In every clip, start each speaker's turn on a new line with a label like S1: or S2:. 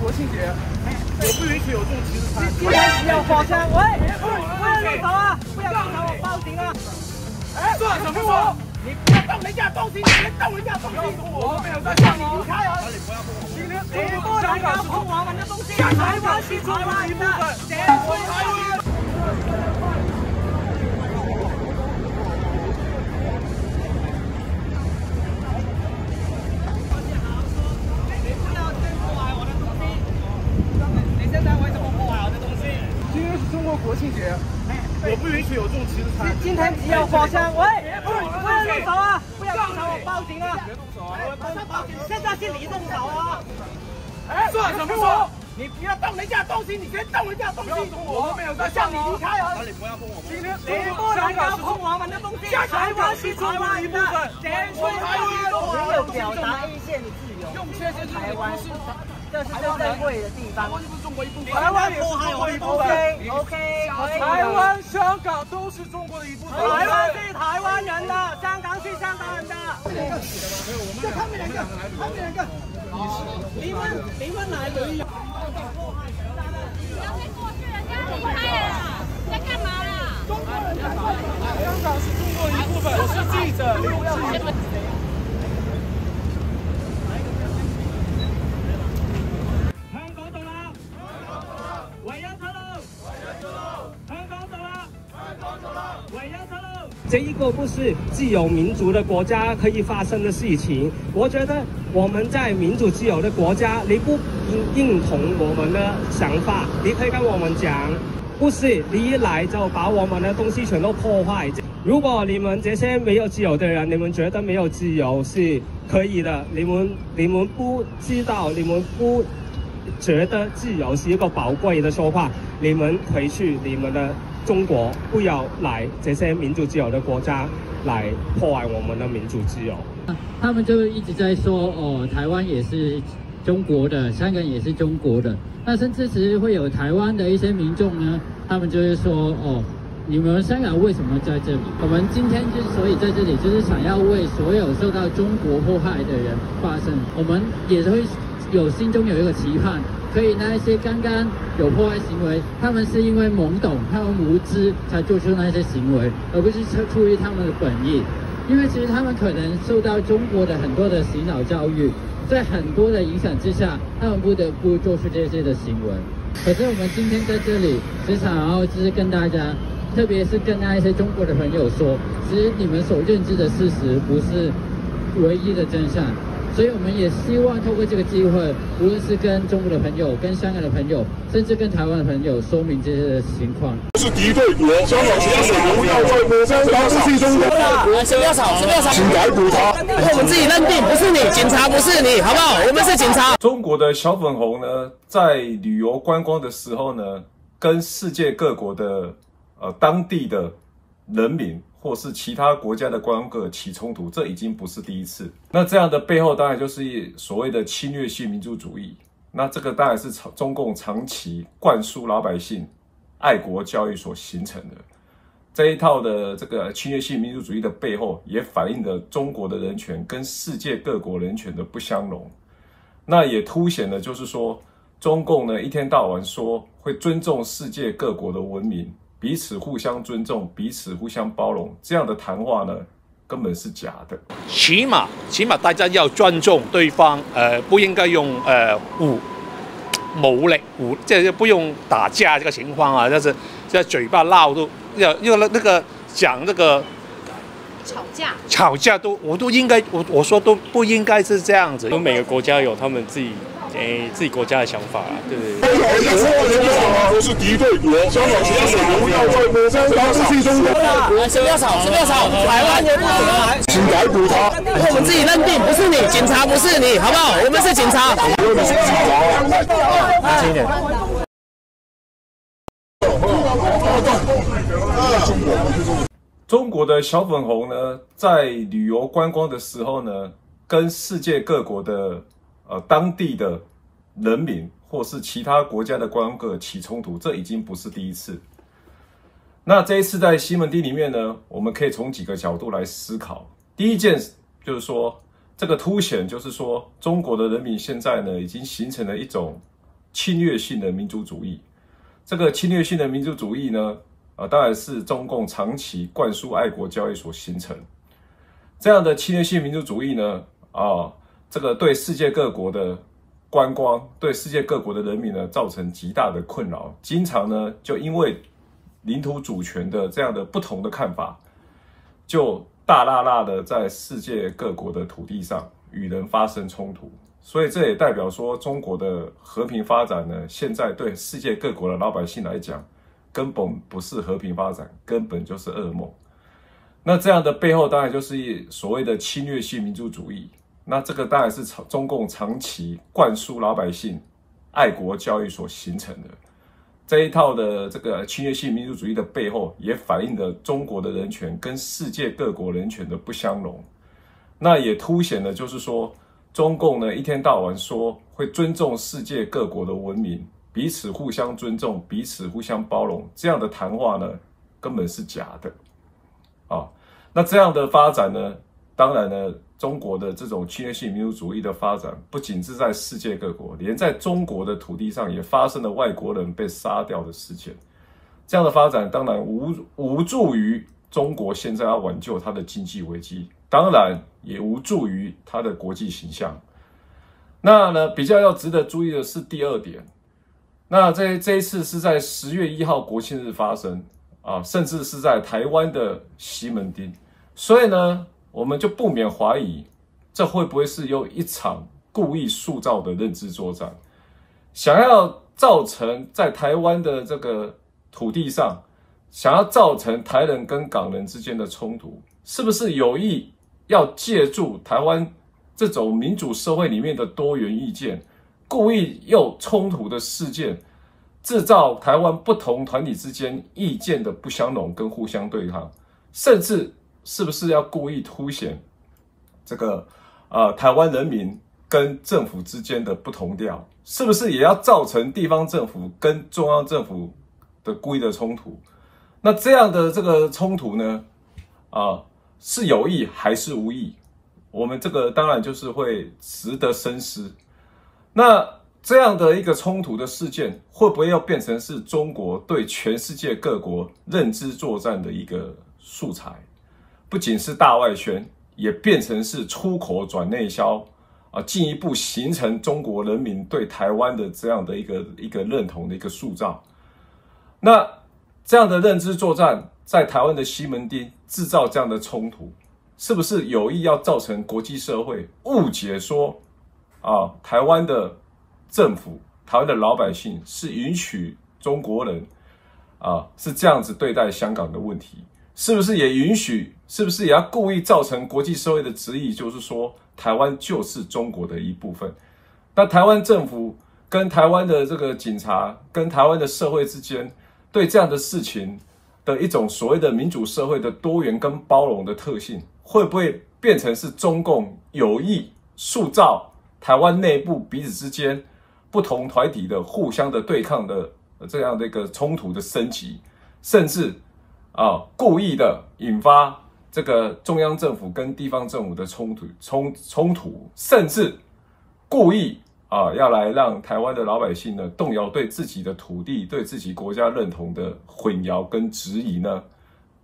S1: 国庆节，我不允许有这种歧视餐。
S2: 今天只有火枪，喂，不要动手啊！不要动手，我报警啊！
S1: 哎，算什么我？你不要动人家东西，你别动人家东西，我们没有在向你离开啊！
S2: 你不能够碰我们的东西，台湾是台湾的，台湾。火枪，喂，不要动手啊！不要动手，我报警啊！
S1: 别动手啊！
S2: 马上报警！现在是你动手啊！
S1: 哎，算什么我？你不要动人家东西，你先动人家东西，我们没有在向你离开啊！
S3: 你不要碰我们。
S1: 今天
S2: 你不能够碰我们的东西，台湾是台湾的，台湾没有表达意见自由。
S1: 用这些
S2: 台湾是这是最珍贵的地方。
S1: 台湾就是中国一部分，
S2: 台湾也是中国一部分。OK，可以。
S1: 台湾、香港都是中国的一部分。
S2: 台湾是台湾人的，香港是香港人的。
S1: 就他们两个，他们两个，
S2: 你们你们哪里？
S4: 要先过去，人家离开了，在干嘛啦？
S1: 香港是中国的一部分。我是记者刘志。
S2: 这一个不是自由民主的国家可以发生的事情。我觉得我们在民主自由的国家，你不认同我们的想法，你可以跟我们讲，不是你一来就把我们的东西全都破坏。如果你们这些没有自由的人，你们觉得没有自由是可以的，你们你们不知道，你们不觉得自由是一个宝贵的说话，你们回去你们的中国，不要来这些民主自由的国家来破坏我们的民主自由。
S5: 他们就一直在说哦，台湾也是中国的，香港也是中国的。那甚至其实会有台湾的一些民众呢，他们就是说哦，你们香港为什么在这里？我们今天之所以在这里，就是想要为所有受到中国迫害的人发声。我们也会有心中有一个期盼，可以那一些刚刚有破坏行为，他们是因为懵懂、他们无知才做出那些行为，而不是出出于他们的本意。因为其实他们可能受到中国的很多的洗脑教育，在很多的影响之下，他们不得不做出这些的行为。可是我们今天在这里，只想要就是跟大家，特别是跟那一些中国的朋友说，其实你们所认知的事实不是唯一的真相。所以我们也希望透过这个机会，无论是跟中国的朋友、跟香港的朋友，甚至跟台湾的朋友，说明这些情况。
S6: 是敌对国，香港是中国，不要再摸，香港是中国。
S7: 先不要吵，先不要吵，
S6: 请逮捕他。
S7: 我们自己认定，不是你，警察不是你，好不好？我们是警察。
S8: 中国的小粉红呢，在旅游观光的时候呢，跟世界各国的呃当地的人民或是其他国家的观光客起冲突，这已经不是第一次。那这样的背后，当然就是所谓的侵略性民族主义。那这个当然是长中共长期灌输老百姓爱国教育所形成的。这一套的这个侵略性民族主义的背后，也反映了中国的人权跟世界各国人权的不相容。那也凸显了，就是说，中共呢一天到晚说会尊重世界各国的文明，彼此互相尊重，彼此互相包容，这样的谈话呢，根本是假的。
S3: 起码起码大家要尊重对方，呃，不应该用呃武武力武，即係不用打架这个情况啊，就是在嘴巴闹都要因為那那個講那个
S4: 吵架，
S3: 吵架都我都应该我我说都不应该是这样子，
S9: 因为每个国家有他们自己诶、自己国家的想法啦，对不对？
S6: 都是敌对国，香港是中国，不要再摸，香港是中国。
S7: 先不要吵，不要吵，台湾也不可能。
S6: 请逮捕他。
S7: 我们自己认定，不是你，警察不是你，好不好？我们是警察。
S6: 你是警察。
S9: 轻一点。
S8: 中国的小粉红呢，在旅游观光的时候呢，跟世界各国的呃当地的人民或是其他国家的观光客起冲突，这已经不是第一次。那这一次在西门町里面呢，我们可以从几个角度来思考。第一件就是说，这个凸显就是说，中国的人民现在呢，已经形成了一种侵略性的民族主义。这个侵略性的民族主义呢，啊，当然是中共长期灌输爱国教育所形成。这样的侵略性民族主义呢，啊，这个对世界各国的观光，对世界各国的人民呢，造成极大的困扰。经常呢，就因为领土主权的这样的不同的看法，就大大大的在世界各国的土地上与人发生冲突。所以这也代表说，中国的和平发展呢，现在对世界各国的老百姓来讲，根本不是和平发展，根本就是噩梦。那这样的背后，当然就是所谓的侵略性民族主义。那这个当然是中共长期灌输老百姓爱国教育所形成的这一套的这个侵略性民族主义的背后，也反映了中国的人权跟世界各国人权的不相容。那也凸显了，就是说。中共呢，一天到晚说会尊重世界各国的文明，彼此互相尊重，彼此互相包容，这样的谈话呢，根本是假的。啊，那这样的发展呢，当然呢，中国的这种侵略性民族主义的发展，不仅是在世界各国，连在中国的土地上也发生了外国人被杀掉的事件。这样的发展当然无无助于中国现在要挽救它的经济危机。当然也无助于它的国际形象。那呢，比较要值得注意的是第二点。那这这一次是在十月一号国庆日发生啊，甚至是在台湾的西门町，所以呢，我们就不免怀疑，这会不会是用一场故意塑造的认知作战，想要造成在台湾的这个土地上，想要造成台人跟港人之间的冲突，是不是有意？要借助台湾这种民主社会里面的多元意见，故意用冲突的事件，制造台湾不同团体之间意见的不相容跟互相对抗，甚至是不是要故意凸显这个呃台湾人民跟政府之间的不同调，是不是也要造成地方政府跟中央政府的故意的冲突？那这样的这个冲突呢？啊？是有意还是无意？我们这个当然就是会值得深思。那这样的一个冲突的事件，会不会要变成是中国对全世界各国认知作战的一个素材？不仅是大外宣，也变成是出口转内销啊，进一步形成中国人民对台湾的这样的一个一个认同的一个塑造。那这样的认知作战。在台湾的西门町制造这样的冲突，是不是有意要造成国际社会误解说，啊，台湾的政府、台湾的老百姓是允许中国人，啊，是这样子对待香港的问题？是不是也允许？是不是也要故意造成国际社会的质疑？就是说，台湾就是中国的一部分？那台湾政府跟台湾的这个警察跟台湾的社会之间，对这样的事情？的一种所谓的民主社会的多元跟包容的特性，会不会变成是中共有意塑造台湾内部彼此之间不同团体的互相的对抗的这样的一个冲突的升级，甚至啊故意的引发这个中央政府跟地方政府的冲突冲冲突，甚至故意。啊，要来让台湾的老百姓呢动摇对自己的土地、对自己国家认同的混淆跟质疑呢？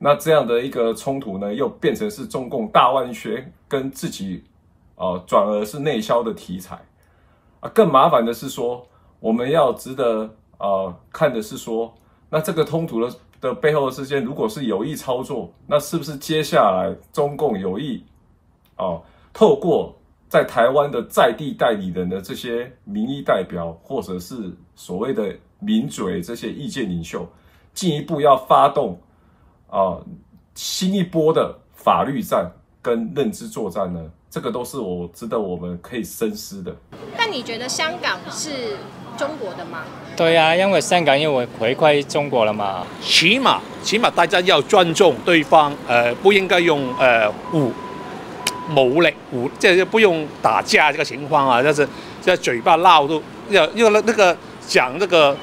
S8: 那这样的一个冲突呢，又变成是中共大万学跟自己啊，转而是内销的题材啊。更麻烦的是说，我们要值得啊看的是说，那这个冲突的的背后之间，如果是有意操作，那是不是接下来中共有意哦透过？在台湾的在地代理人的这些民意代表，或者是所谓的民嘴这些意见领袖，进一步要发动啊新一波的法律战跟认知作战呢？这个都是我值得我们可以深思的。
S4: 但你觉得香港是中国的吗？
S9: 对呀，因为香港因为回归中国了嘛，
S3: 起码起码大家要尊重对方，呃，不应该用呃武。武力武，这不用打架这个情况啊，就是在嘴巴闹都要要那那个讲那个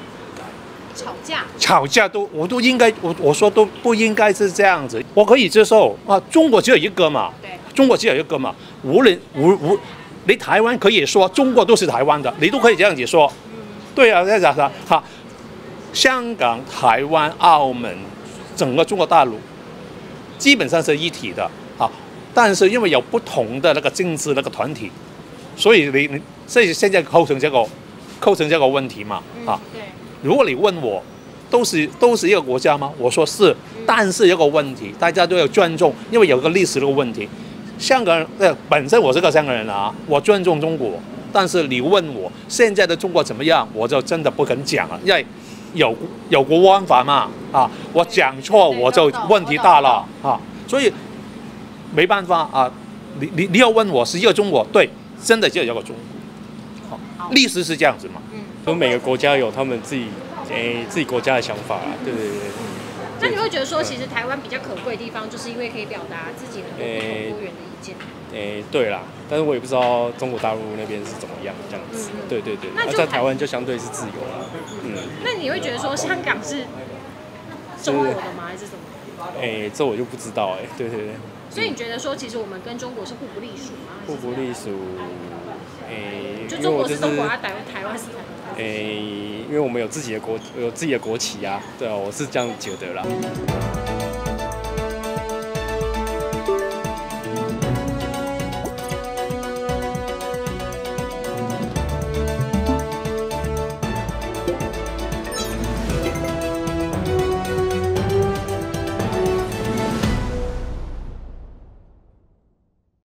S4: 吵架，
S3: 吵架都我都应该我我说都不应该是这样子，我可以接受啊，中国只有一个嘛，
S4: 对，
S3: 中国只有一个嘛，无论无无，你台湾可以说中国都是台湾的，你都可以这样子说，对啊，在讲啥？哈，香港、台湾、澳门，整个中国大陆基本上是一体的啊。但是因为有不同的那个政治那个团体，所以你你所以现在构成这个构成这个问题嘛啊。
S4: 对。
S3: 如果你问我，都是都是一个国家吗？我说是，但是有个问题，大家都要尊重，因为有个历史的问题。香港人呃本身我是个香港人啊，我尊重中国，但是你问我现在的中国怎么样，我就真的不肯讲了，因为有有国安法嘛啊，我讲错我就问题大了啊，所以没办法啊，你你你要问我是一个中国，对，真的就有个中国，好，历史是这样子嘛，
S9: 嗯，就每个国家有他们自己诶自己国家的想法啊，对对对。
S4: 那你会觉得说，其实台湾比较可贵的地方，就是因为可以表达自己很多不同多元的意见。
S9: 诶，对啦，但是我也不知道中国大陆那边是怎么样这样子。对对对，那在台湾就相对是自由了。
S4: 嗯，那你会觉得说香港是中国的吗，还是什么？
S9: 诶，这我就不知道哎。对对对。
S4: 所以你觉得说，其实我们跟中国是互不隶属吗？
S9: 互不隶属。诶，
S4: 就中国是中国，台台湾是台湾。
S9: 诶，因为我们有自己的国，有自己的国旗啊。对啊，我是这样觉得啦。